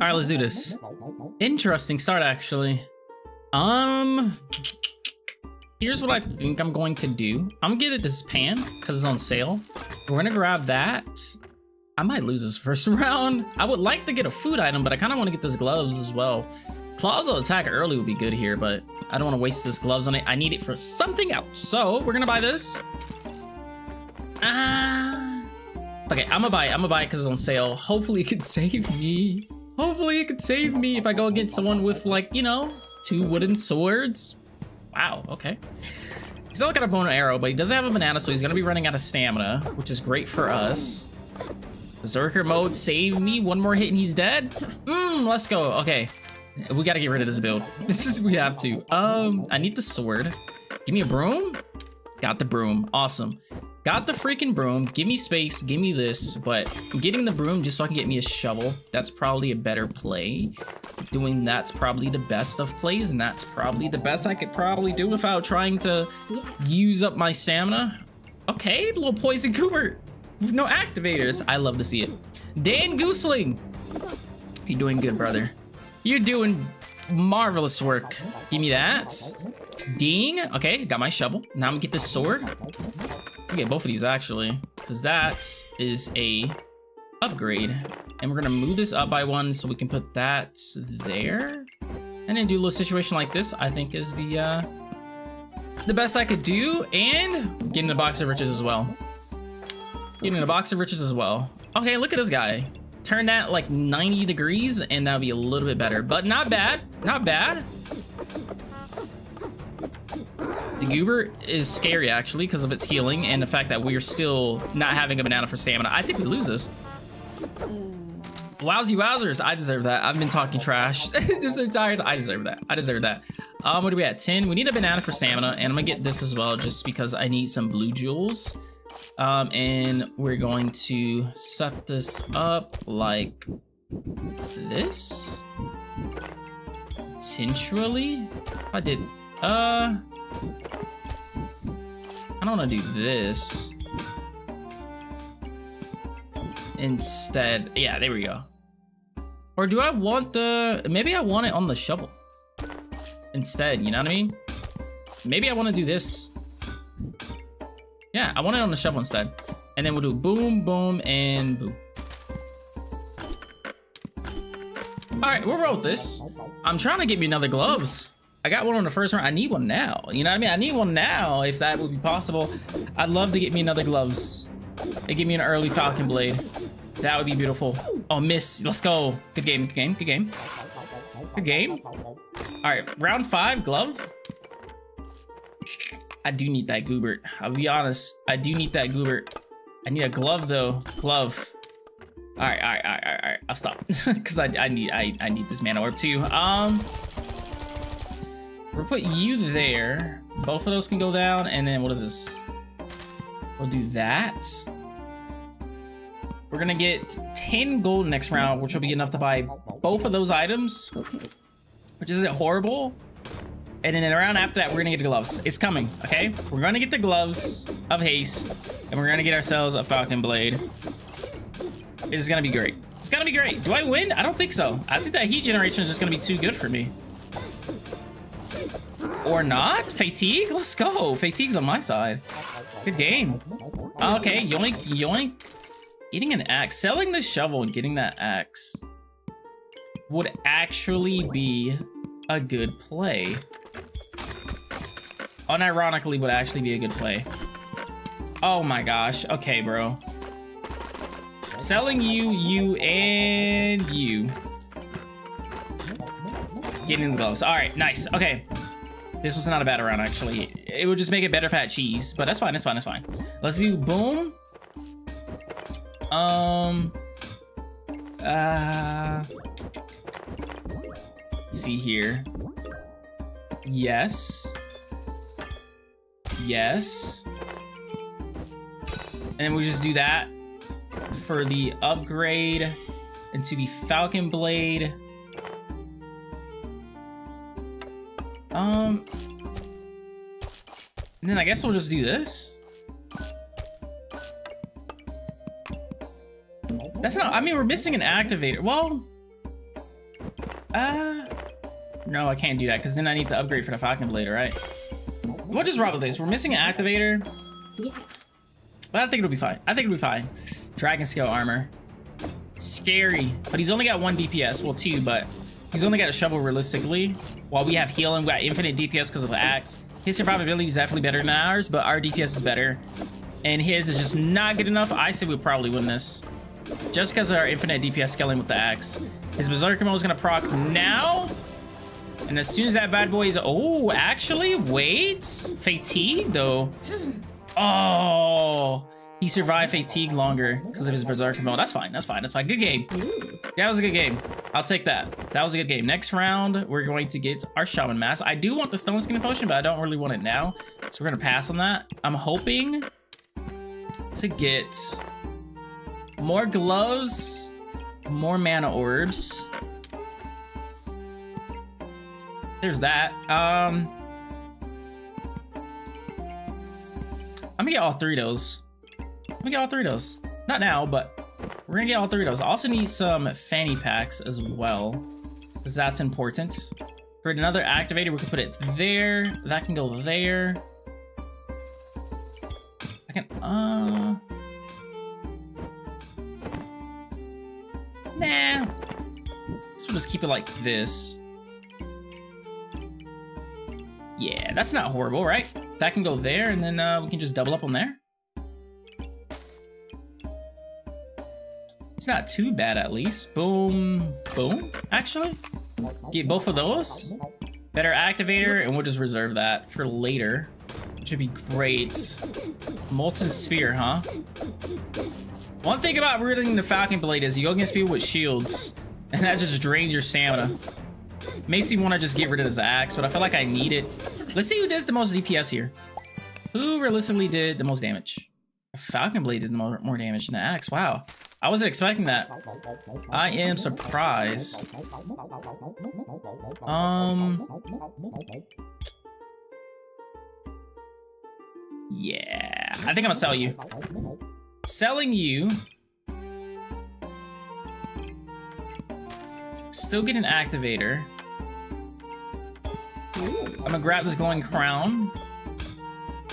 All right, let's do this. Interesting start, actually. Um, here's what I think I'm going to do. I'm gonna get it this pan because it's on sale. We're gonna grab that. I might lose this first round. I would like to get a food item, but I kind of want to get those gloves as well. Claws will attack early would be good here, but I don't want to waste this gloves on it. I need it for something else. So we're gonna buy this. Ah. Okay, I'm gonna buy it. I'm gonna buy it because it's on sale. Hopefully it can save me. Hopefully it could save me if I go against someone with like, you know, two wooden swords. Wow, okay. He's not got a bone arrow, but he doesn't have a banana, so he's gonna be running out of stamina, which is great for us. Berserker mode, save me. One more hit and he's dead. Mmm, let's go. Okay. We gotta get rid of this build. This is, we have to. Um, I need the sword. Give me a broom. Got the broom. Awesome. Got the freaking broom. Give me space. Give me this. But I'm getting the broom just so I can get me a shovel. That's probably a better play. Doing that's probably the best of plays, and that's probably the best I could probably do without trying to use up my stamina. Okay, little poison goober. With no activators. I love to see it. Dan Gooseling. You're doing good, brother. You're doing marvelous work. Give me that. Ding. Okay, got my shovel. Now I'm gonna get this sword. Get both of these actually, because that is a upgrade. And we're gonna move this up by one so we can put that there. And then do a little situation like this, I think is the uh, the best I could do. And getting a box of riches as well. Getting a box of riches as well. Okay, look at this guy. Turn that like 90 degrees and that'll be a little bit better, but not bad, not bad. The goober is scary actually because of its healing and the fact that we're still not having a banana for stamina. I think we lose this. Wowsy wowzers, I deserve that. I've been talking trash this entire time. I deserve that. I deserve that. Um, what are we at? 10. We need a banana for stamina, and I'm gonna get this as well just because I need some blue jewels. Um, and we're going to set this up like this. Potentially. I did. Uh, I don't want to do this. Instead, yeah, there we go. Or do I want the, maybe I want it on the shovel instead, you know what I mean? Maybe I want to do this. Yeah, I want it on the shovel instead. And then we'll do boom, boom, and boom. All right, we'll roll with this. I'm trying to get me another gloves. I got one on the first round. I need one now. You know what I mean? I need one now if that would be possible. I'd love to get me another gloves. and give me an early Falcon Blade. That would be beautiful. Oh, miss. Let's go. Good game, good game, good game. Good game. All right, round five, glove. I do need that Goobert. I'll be honest. I do need that Goobert. I need a glove though. Glove. All right, all right, all right, all right. I'll stop because I, I need I, I need this mana orb too. Um, we'll put you there. Both of those can go down, and then what is this? We'll do that. We're gonna get 10 gold next round, which will be enough to buy both of those items, which isn't horrible. And then around after that, we're gonna get the gloves. It's coming, okay? We're gonna get the gloves of haste, and we're gonna get ourselves a falcon blade. It is gonna be great. It's gonna be great. Do I win? I don't think so. I think that heat generation is just gonna be too good for me. Or not? Fatigue? Let's go. Fatigue's on my side. Good game. Okay, yoink, yoink. Getting an axe. Selling the shovel and getting that axe would actually be a good play. Unironically would actually be a good play. Oh my gosh. Okay, bro. Selling you, you, and you. Getting the gloves. All right, nice. Okay. This was not a bad round, actually. It would just make it better if I had cheese, but that's fine, that's fine, that's fine. Let's do boom. Um. Uh. See here. Yes. Yes. And we just do that for the upgrade into the Falcon Blade. Um, and then I guess we'll just do this. That's not, I mean, we're missing an activator. Well, Uh, no, I can't do that because then I need to upgrade for the Falcon Blade, right? We'll just rob this. We're missing an activator. Yeah. But I think it'll be fine. I think it'll be fine. Dragon Scale Armor. Scary. But he's only got one DPS. Well, two, but he's only got a shovel realistically. While we have healing, we got infinite DPS because of the axe. His survivability is definitely better than ours, but our DPS is better. And his is just not good enough. I say we probably win this. Just because of our infinite DPS scaling with the axe. His Berserker mode is going to proc now. And as soon as that bad boy is... Oh, actually, wait. Fatigue, though. Oh, he survived fatigue longer because of his berserker mode. That's fine. That's fine. That's fine. Good game. That was a good game. I'll take that. That was a good game. Next round, we're going to get our shaman mask. I do want the stone skin potion, but I don't really want it now. So we're gonna pass on that. I'm hoping to get more gloves, more mana orbs. There's that. Um, I'm gonna get all three of those. I'm get all three of those. Not now, but we're gonna get all three of those. I also need some fanny packs as well, because that's important. For another activator, we can put it there. That can go there. I can, uh... Nah. So we'll just keep it like this. Yeah, that's not horrible, right? That can go there, and then uh, we can just double up on there. It's not too bad, at least. Boom, boom, actually. Get both of those. Better activator, and we'll just reserve that for later. Which would be great. Molten Spear, huh? One thing about wielding the Falcon Blade is you go against people with shields, and that just drains your stamina. Makes me want to just get rid of his axe, but I feel like I need it. Let's see who does the most DPS here. Who realistically did the most damage? Falcon Blade did more, more damage than the axe. Wow. I wasn't expecting that. I am surprised. Um. Yeah. I think I'm gonna sell you. Selling you. Still get an activator. I'm gonna grab this glowing crown.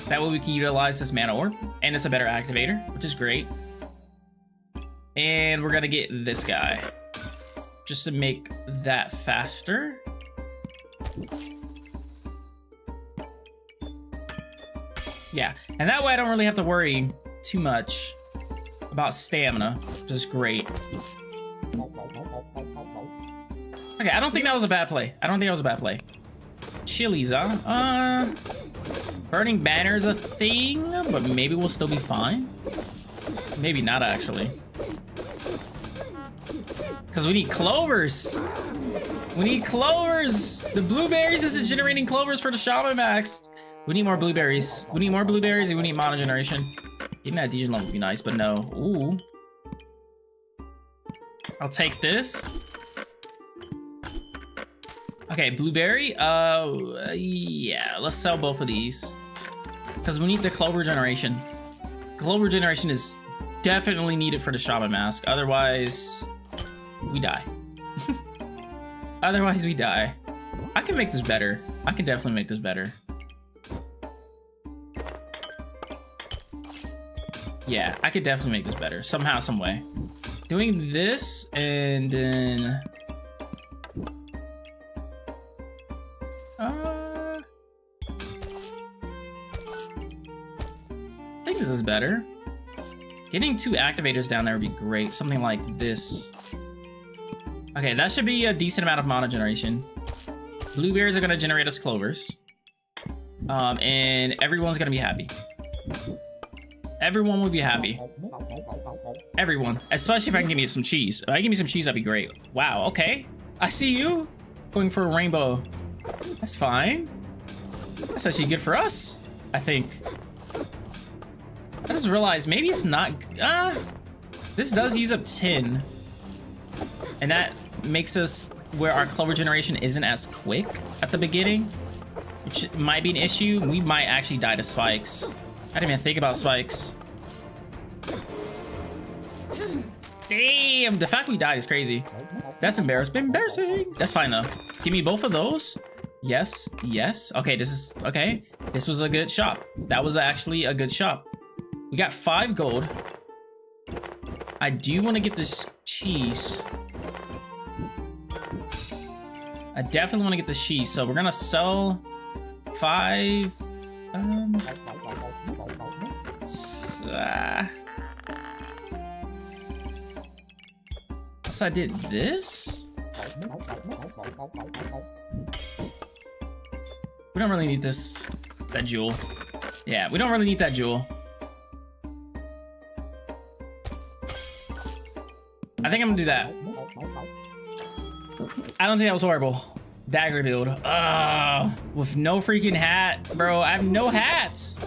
That way we can utilize this mana orb. And it's a better activator, which is great. And we're gonna get this guy. Just to make that faster. Yeah, and that way I don't really have to worry too much about stamina, which is great. Okay, I don't think that was a bad play. I don't think that was a bad play. Chilies, huh? Uh, burning banner is a thing, but maybe we'll still be fine. Maybe not, actually. Because we need clovers. We need clovers. The blueberries isn't generating clovers for the Shaman Mask. We need more blueberries. We need more blueberries and we need mana generation. Even that level would be nice, but no. Ooh. I'll take this. Okay, blueberry. Uh, yeah, let's sell both of these. Because we need the clover generation. Clover generation is definitely needed for the shaman mask. Otherwise, we die. Otherwise, we die. I can make this better. I can definitely make this better. Yeah, I could definitely make this better. Somehow, some way. Doing this and then Uh... I think this is better. Getting two activators down there would be great. Something like this. Okay, that should be a decent amount of mana generation. Blueberries are to generate us clovers. Um, and everyone's to be happy. Everyone will be happy. Everyone. Especially if I can give me some cheese. If I give me some cheese, that'd be great. Wow, okay. I see you. Going for a rainbow. That's fine. That's actually good for us, I think. I just realized maybe it's not... Uh, this does use up tin. And that makes us where our clover generation isn't as quick at the beginning. Which might be an issue. We might actually die to spikes. I didn't even think about spikes. Damn, the fact we died is crazy. That's embarrassing. Embarrassing. That's fine though. Give me both of those. Yes, yes. Okay, this is okay. This was a good shop. That was actually a good shop. We got five gold. I do want to get this cheese. I definitely want to get the she, so we're gonna sell five. Um, uh, so I did this. We don't really need this, that jewel. Yeah, we don't really need that jewel. I think I'm gonna do that. I don't think that was horrible. Dagger build. Uh, with no freaking hat, bro. I have no hats.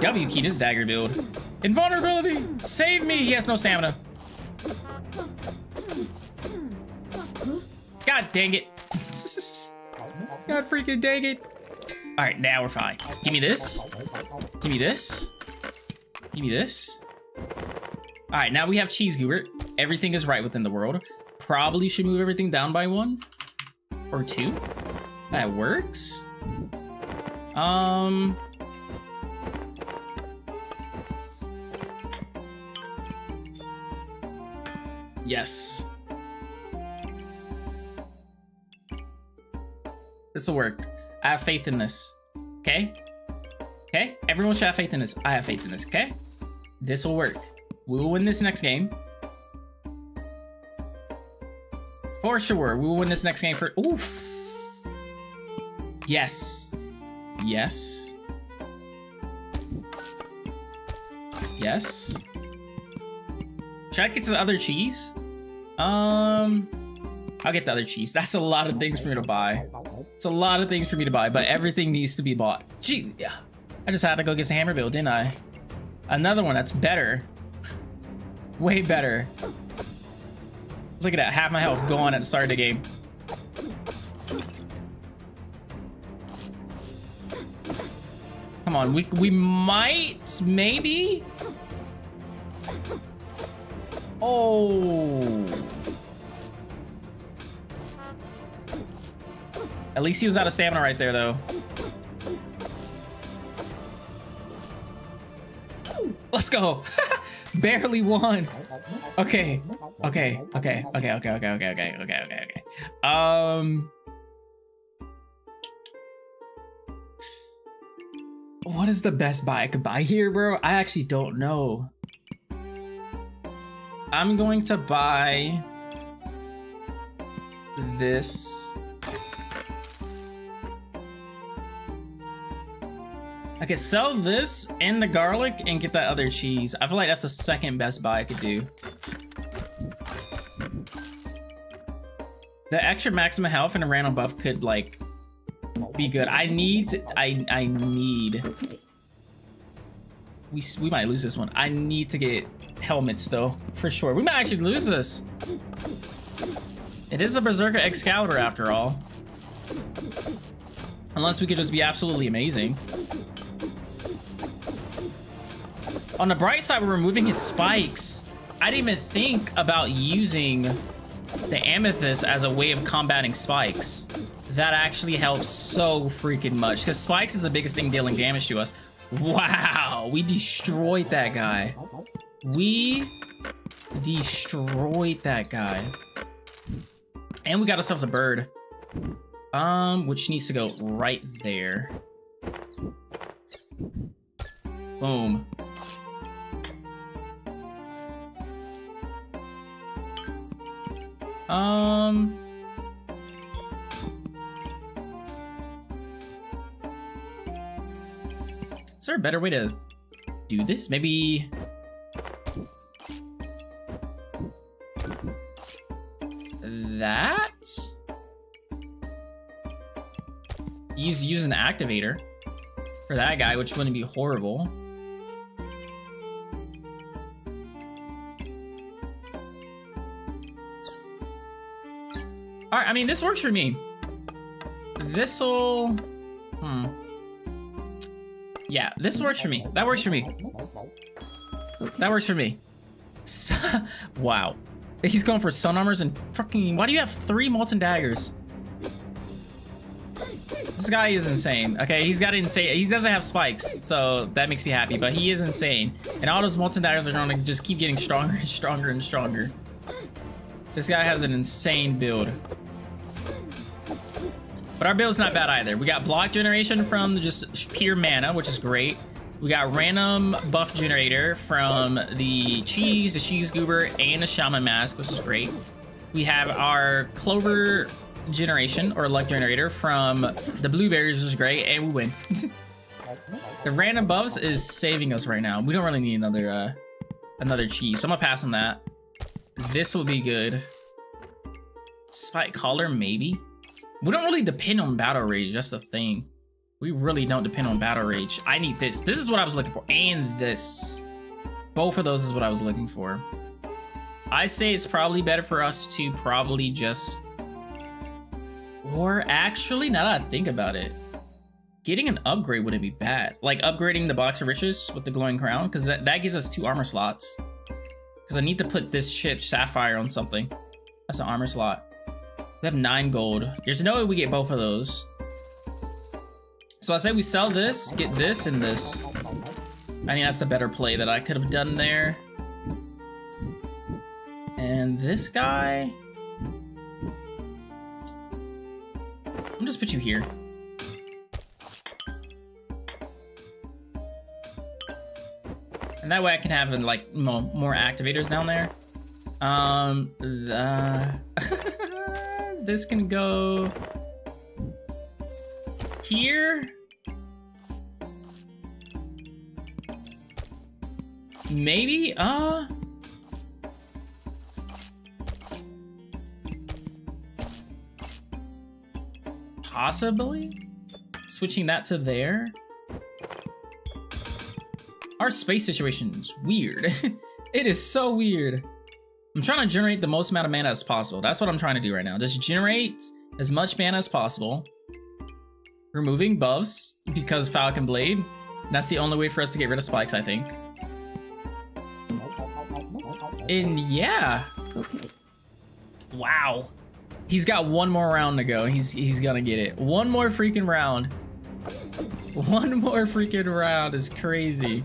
W key this dagger build. Invulnerability! Save me! He has no stamina. God dang it. God freaking dang it. All right, now we're fine. Give me this. Give me this. Give me this. All right, now we have Cheese Goober. Everything is right within the world. Probably should move everything down by one or two. That works. Um. Yes. This will work. I have faith in this. Okay? Okay? Everyone should have faith in this. I have faith in this, okay? This will work. We will win this next game. For sure. We will win this next game for... Oof. Yes. Yes. Yes. Should I get the other cheese? Um... I'll get the other cheese. That's a lot of things for me to buy. It's a lot of things for me to buy, but everything needs to be bought. Gee, yeah. I just had to go get some hammer build, didn't I? Another one that's better. Way better. Look at that, half my health gone at the start of the game. Come on, we, we might, maybe? Oh. At least he was out of stamina right there, though. Let's go. Barely won. Okay. Okay. Okay. Okay. Okay. Okay. Okay. Okay. Okay. Okay. Okay. Um. What is the best buy I could buy here, bro? I actually don't know. I'm going to buy this. I could sell this and the garlic and get that other cheese. I feel like that's the second best buy I could do. The extra maximum health and a random buff could like be good. I need, I, I need, we, we might lose this one. I need to get helmets though, for sure. We might actually lose this. It is a Berserker Excalibur after all. Unless we could just be absolutely amazing. On the bright side, we're removing his spikes. I didn't even think about using the amethyst as a way of combating spikes. That actually helps so freaking much because spikes is the biggest thing dealing damage to us. Wow, we destroyed that guy. We destroyed that guy. And we got ourselves a bird. Um, which needs to go right there. Boom. Um... Is there a better way to do this? Maybe... That? Use, use an activator for that guy, which wouldn't be horrible. I mean, this works for me. This'll... Hmm. Yeah, this works for me. That works for me. That works for me. wow. He's going for sun armors and fucking. Why do you have three molten daggers? This guy is insane. Okay, he's got insane. He doesn't have spikes, so that makes me happy. But he is insane, and all those molten daggers are gonna just keep getting stronger and stronger and stronger. This guy has an insane build. But our build's not bad either. We got block generation from just pure mana, which is great. We got random buff generator from the cheese, the cheese goober, and the shaman mask, which is great. We have our clover generation or luck generator from the blueberries, which is great, and we win. the random buffs is saving us right now. We don't really need another uh, another cheese. So I'm gonna pass on that. This will be good. Spike collar, maybe. We don't really depend on battle rage. That's the thing. We really don't depend on battle rage. I need this. This is what I was looking for. And this. Both of those is what I was looking for. I say it's probably better for us to probably just... Or actually, now that I think about it, getting an upgrade wouldn't be bad. Like upgrading the Box of Riches with the Glowing Crown, because that, that gives us two armor slots. Because I need to put this chip Sapphire on something. That's an armor slot. We have nine gold. There's no way we get both of those. So I say we sell this, get this and this. I think that's the better play that I could have done there. And this guy... I'll just put you here. And that way I can have like more activators down there. Um, the... this can go here. Maybe, uh... Possibly? Switching that to there? Our space situation is weird. it is so weird. I'm trying to generate the most amount of mana as possible. That's what I'm trying to do right now. Just generate as much mana as possible removing buffs because Falcon Blade. That's the only way for us to get rid of spikes, I think. And yeah. Okay. Wow. He's got one more round to go. He's he's gonna get it. One more freaking round. One more freaking round is crazy.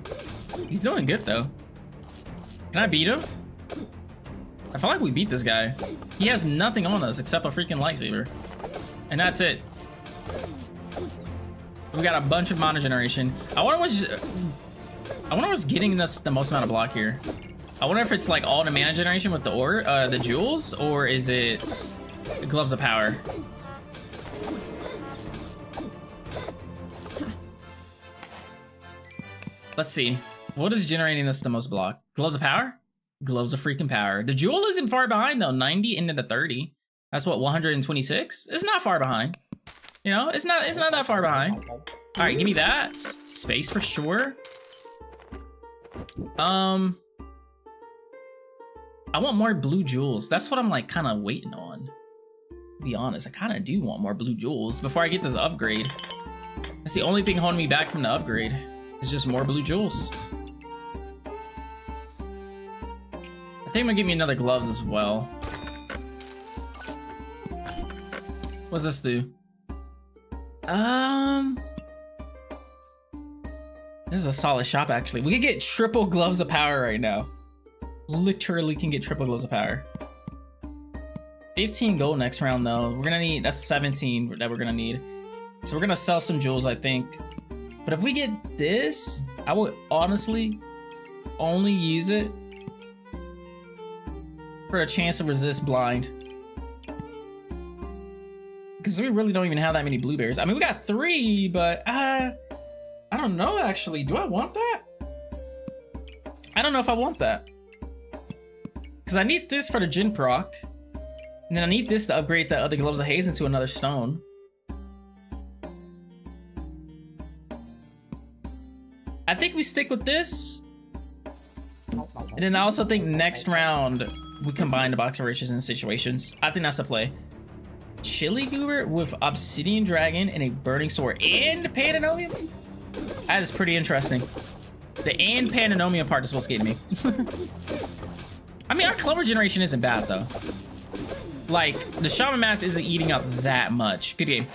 He's doing good though. Can I beat him? I feel like we beat this guy. He has nothing on us except a freaking lightsaber. And that's it. We got a bunch of mana generation. I wonder what's... I wonder what's getting us the most amount of block here. I wonder if it's like all the mana generation with the ore, uh, the jewels, or is it gloves of power? Let's see. What is generating us the most block? Gloves of power? Gloves of freaking power. The jewel isn't far behind though. 90 into the 30. That's what 126. It's not far behind. You know, it's not it's not that far behind. All right, give me that. Space for sure. Um, I want more blue jewels. That's what I'm like kind of waiting on. To be honest, I kind of do want more blue jewels before I get this upgrade. That's the only thing holding me back from the upgrade. It's just more blue jewels. I think gonna give me another gloves as well. What does this do? Um, this is a solid shop, actually. We can get triple gloves of power right now. Literally can get triple gloves of power. 15 gold next round, though. We're gonna need, that's 17 that we're gonna need. So we're gonna sell some jewels, I think. But if we get this, I would honestly only use it for a chance to resist blind because we really don't even have that many blueberries. I mean, we got three, but uh, I don't know actually. Do I want that? I don't know if I want that. Because I need this for the Djinn proc. And then I need this to upgrade the other Gloves of Haste into another stone. I think we stick with this. And then I also think next round, we combine the Box of Riches in situations. I think that's the play. Chili Goober with Obsidian Dragon and a Burning Sword and Pandemonium? That is pretty interesting. The and Pandemonium part is what's getting me. I mean, our clover generation isn't bad though. Like, the Shaman Mask isn't eating up that much. Good game.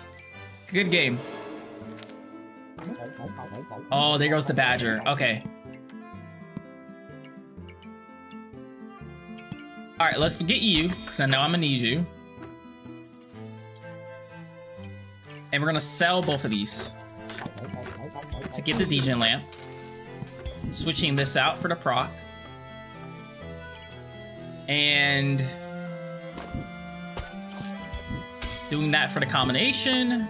Good game. Oh, there goes the Badger. Okay. All right, let's get you, because I know I'm gonna need you. And we're gonna sell both of these to get the Djinn lamp. Switching this out for the proc. And doing that for the combination.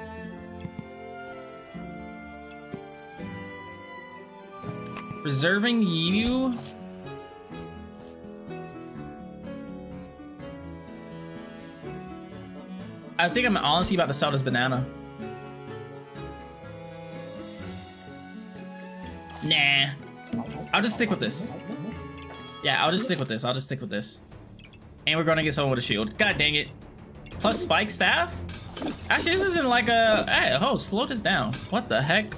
Reserving you. I think I'm honestly about to sell this banana. Nah. I'll just stick with this. Yeah, I'll just stick with this. I'll just stick with this. And we're gonna get someone with a shield. God dang it. Plus spike staff? Actually, this isn't like a... Hey, oh, slow this down. What the heck?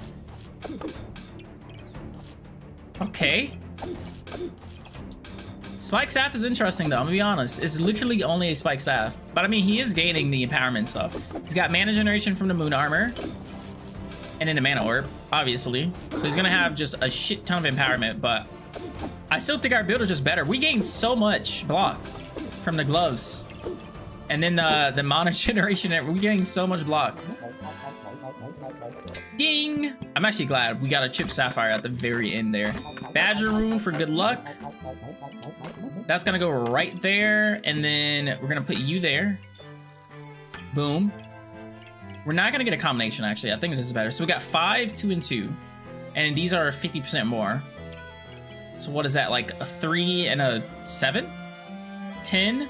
Okay. Spike staff is interesting though, I'm gonna be honest. It's literally only a spike staff. But I mean, he is gaining the empowerment stuff. He's got mana generation from the moon armor. And then the mana orb, obviously. So he's gonna have just a shit ton of empowerment, but I still think our build is just better. We gained so much block from the gloves. And then the, the mana generation, we gained so much block. Ding! I'm actually glad we got a chip sapphire at the very end there. Badger rune for good luck. That's gonna go right there. And then we're gonna put you there. Boom. We're not gonna get a combination actually. I think this is better. So we got five, two, and two. And these are 50% more. So what is that, like a three and a seven? 10?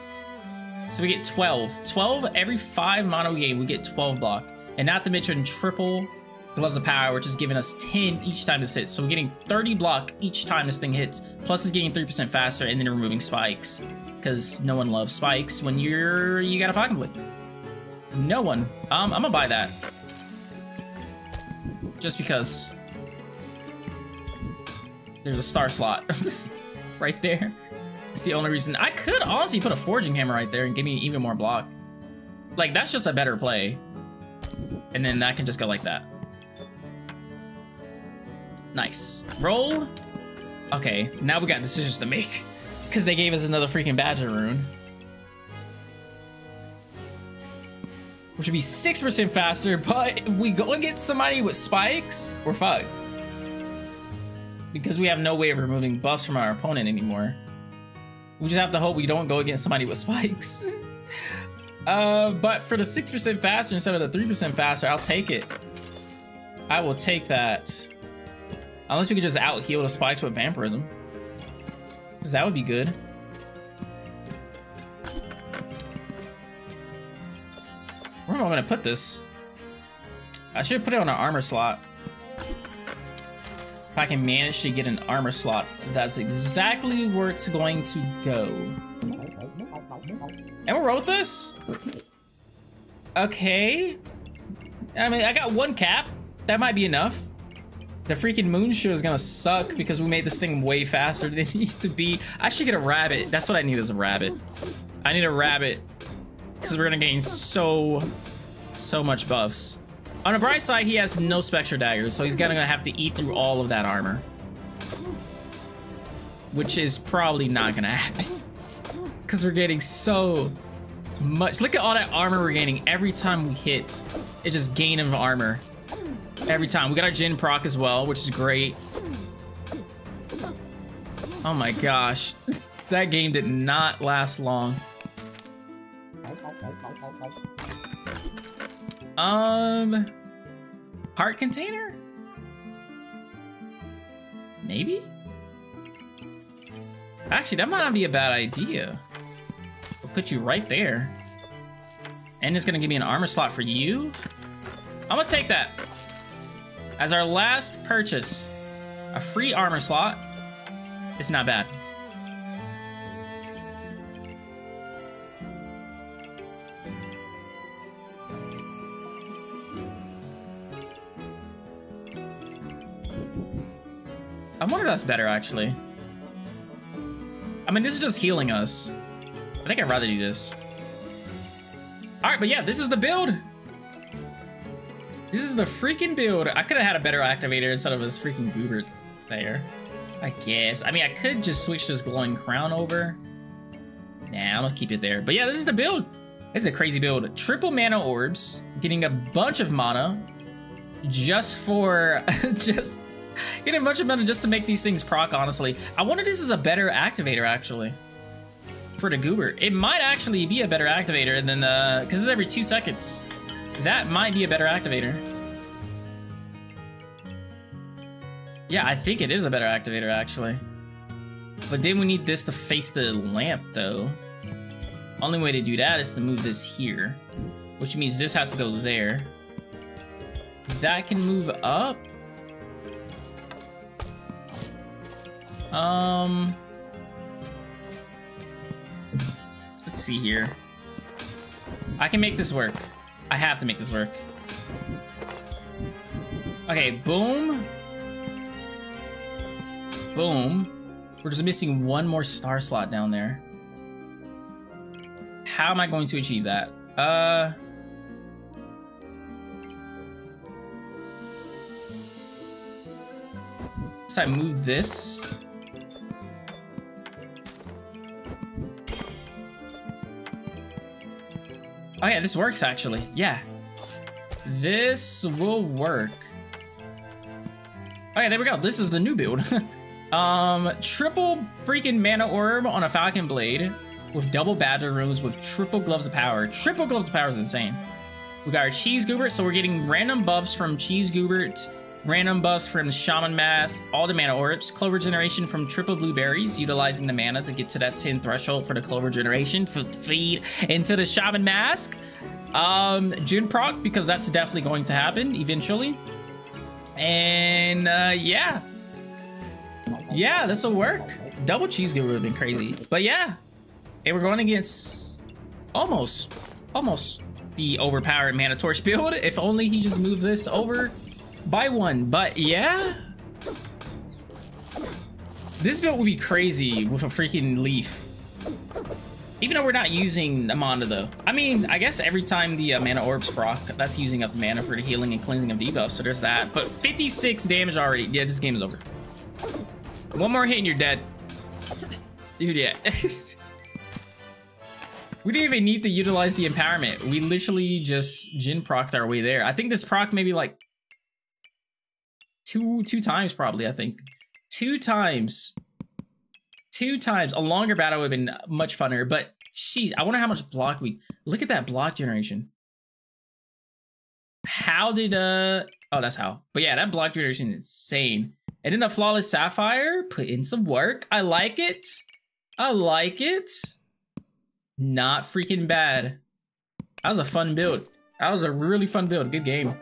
So we get 12. 12 every five mana gain, we get 12 block. And not to mention triple Gloves of Power, which is giving us 10 each time this hits. So we're getting 30 block each time this thing hits. Plus it's getting 3% faster and then removing spikes. Because no one loves spikes when you're you got a fucking blade. No one. Um, I'm gonna buy that. Just because. There's a star slot. right there. It's the only reason. I could honestly put a forging hammer right there and give me even more block. Like, that's just a better play. And then that can just go like that. Nice. Roll. Okay, now we got decisions to make. Because they gave us another freaking Badger rune. Which would be 6% faster, but if we go and get somebody with spikes, we're fucked. Because we have no way of removing buffs from our opponent anymore. We just have to hope we don't go against somebody with spikes. uh, but for the 6% faster instead of the 3% faster, I'll take it. I will take that. Unless we could just out heal the spikes with vampirism. Because that would be good. Where am I to put this? I should put it on an armor slot. If I can manage to get an armor slot, that's exactly where it's going to go. And we wrote this? Okay. I mean, I got one cap. That might be enough. The freaking moon show is gonna suck because we made this thing way faster than it needs to be. I should get a rabbit. That's what I need is a rabbit. I need a rabbit because we're gonna gain so, so much buffs. On the bright side, he has no Spectral Daggers, so he's gonna have to eat through all of that armor. Which is probably not gonna happen. Because we're getting so much. Look at all that armor we're gaining every time we hit. It's just gain of armor every time. We got our Djinn proc as well, which is great. Oh my gosh. that game did not last long. Um, heart container? Maybe? Actually, that might not be a bad idea. We'll put you right there. And it's gonna give me an armor slot for you. I'm gonna take that. As our last purchase, a free armor slot. It's not bad. I wonder if that's better, actually. I mean, this is just healing us. I think I'd rather do this. All right, but yeah, this is the build. The freaking build. I could have had a better activator instead of this freaking Goobert there. I guess. I mean, I could just switch this glowing crown over. Nah, I'm gonna keep it there. But yeah, this is the build. It's a crazy build. Triple mana orbs, getting a bunch of mana just for just getting a bunch of mana just to make these things proc, honestly. I wonder this is a better activator, actually. For the Goober. It might actually be a better activator than the... Because it's every two seconds. That might be a better activator. Yeah, I think it is a better activator, actually. But then we need this to face the lamp, though. Only way to do that is to move this here. Which means this has to go there. That can move up. Um... Let's see here. I can make this work. I have to make this work. Okay, boom. Boom. We're just missing one more star slot down there. How am I going to achieve that? Uh... So I move this. Oh yeah, this works actually. Yeah. This will work. Okay, there we go. This is the new build. um, triple freaking mana orb on a falcon blade with double badger runes with triple gloves of power. Triple gloves of power is insane. We got our cheese goobert, so we're getting random buffs from cheese goobert, random buffs from shaman mask, all the mana orbs, clover generation from triple blueberries, utilizing the mana to get to that 10 threshold for the clover generation to feed into the shaman mask. Um, June proc, because that's definitely going to happen eventually. And uh, yeah. Yeah, this will work. Double cheese good would have been crazy. But yeah, and we're going against almost, almost the overpowered Mana Torch build. If only he just moved this over by one. But yeah, this build would be crazy with a freaking leaf. Even though we're not using Amanda though. I mean, I guess every time the uh, mana orbs proc, that's using up the mana for the healing and cleansing of debuffs, so there's that. But 56 damage already. Yeah, this game is over. One more hit and you're dead. Dude, yeah. we didn't even need to utilize the empowerment. We literally just Djinn procced our way there. I think this proc maybe like two two times probably, I think. Two times two times. A longer battle would have been much funner, but jeez, I wonder how much block we... Look at that block generation. How did, uh... Oh, that's how. But yeah, that block generation is insane. And then the Flawless Sapphire, put in some work. I like it. I like it. Not freaking bad. That was a fun build. That was a really fun build. Good game.